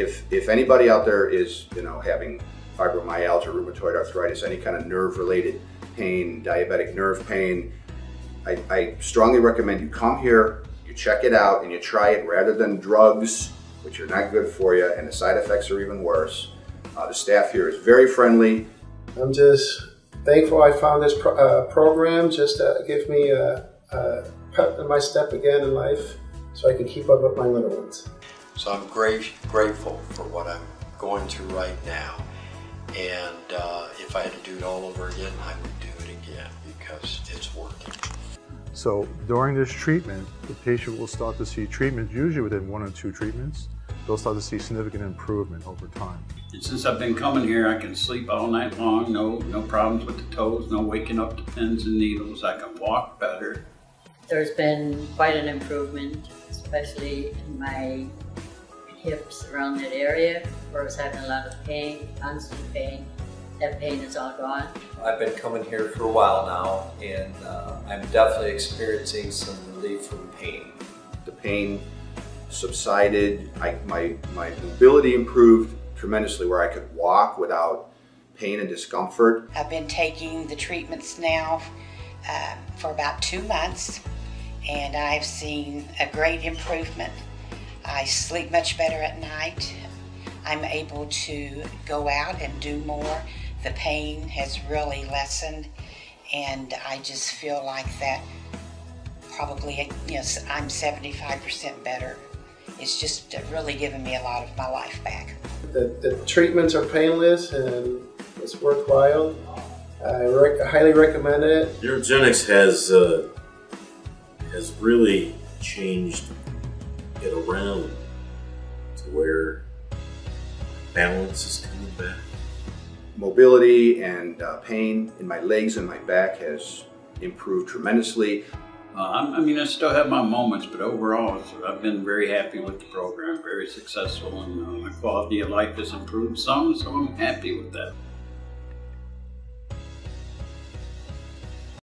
If, if anybody out there is, you know, having fibromyalgia, rheumatoid arthritis, any kind of nerve-related pain, diabetic nerve pain, I, I strongly recommend you come here, you check it out, and you try it rather than drugs, which are not good for you, and the side effects are even worse. Uh, the staff here is very friendly. I'm just thankful I found this pro uh, program just to give me a, a pep in my step again in life so I can keep up with my little ones. So I'm great, grateful for what I'm going through right now. And uh, if I had to do it all over again, I would do it again because it's working. So during this treatment, the patient will start to see treatment, usually within one or two treatments. They'll start to see significant improvement over time. And since I've been coming here, I can sleep all night long. No, no problems with the toes. No waking up to pins and needles. I can walk better. There's been quite an improvement, especially in my hips around that area where I was having a lot of pain, constant pain. That pain is all gone. I've been coming here for a while now, and uh, I'm definitely experiencing some relief from pain. The pain subsided. I, my, my mobility improved tremendously where I could walk without pain and discomfort. I've been taking the treatments now uh, for about two months and I've seen a great improvement. I sleep much better at night. I'm able to go out and do more. The pain has really lessened and I just feel like that probably, you know, I'm 75% better. It's just really given me a lot of my life back. The, the treatments are painless and it's worthwhile. I rec highly recommend it. Neurogenics has uh, has really changed it around to where balance is coming back. Mobility and uh, pain in my legs and my back has improved tremendously. Uh, I mean, I still have my moments, but overall, I've been very happy with the program, very successful, and uh, my quality of life has improved some, so I'm happy with that.